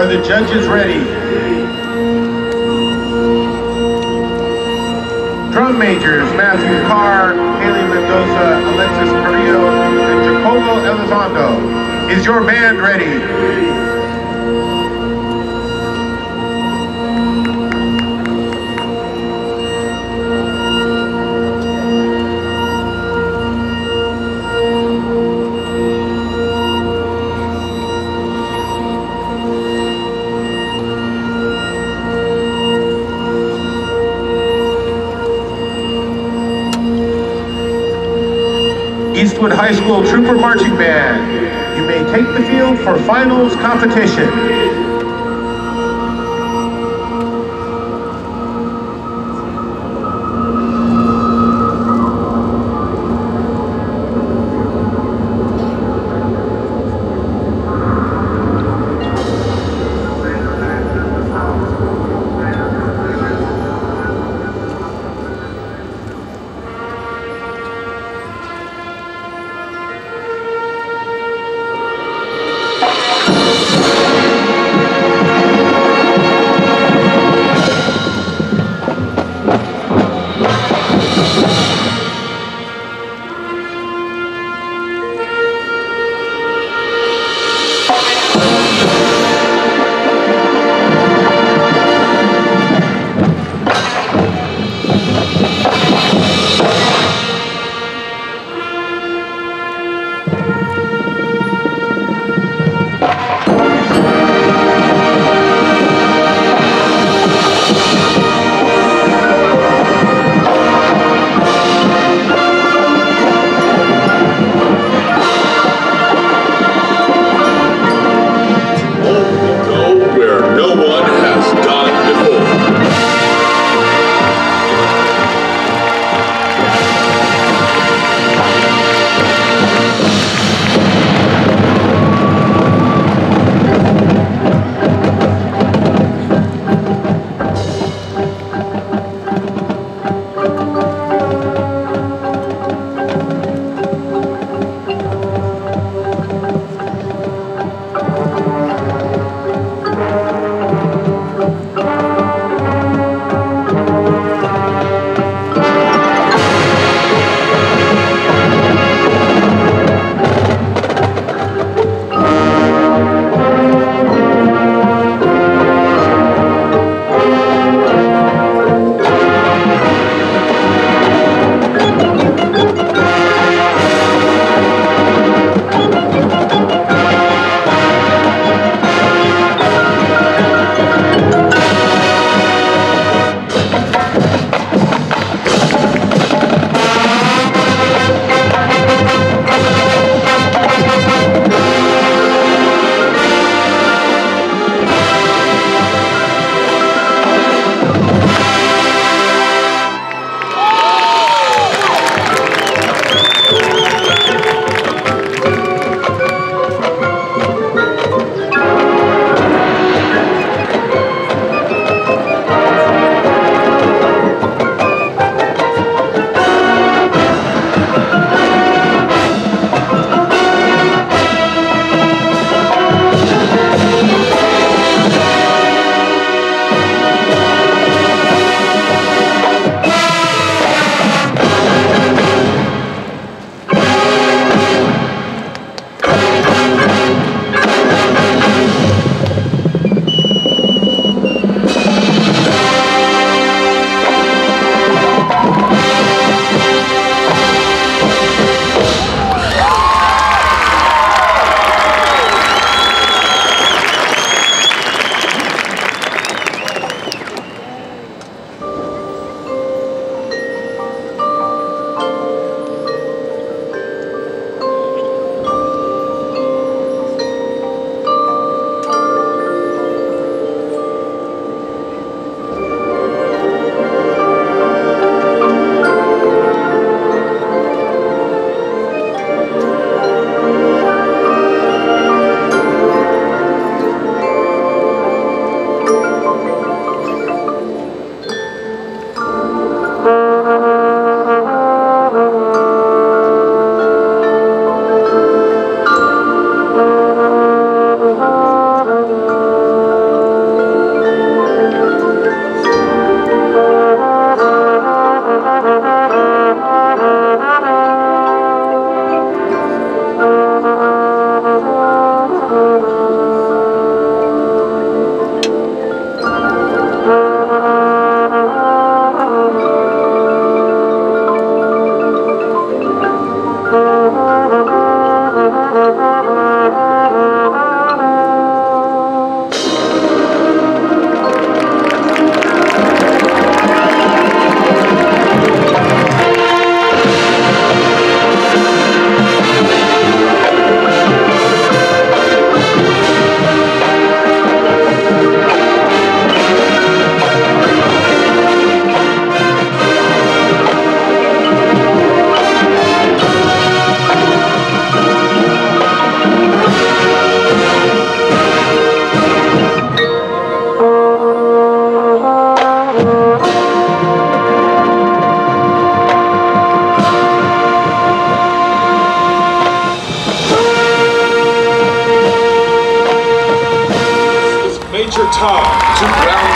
Are the judges ready? Drum majors Matthew Carr, Haley Mendoza, Alexis Carrillo, and Jacobo Elizondo. Is your band ready? Eastwood High School Trooper Marching Band. You may take the field for finals competition. 号就不要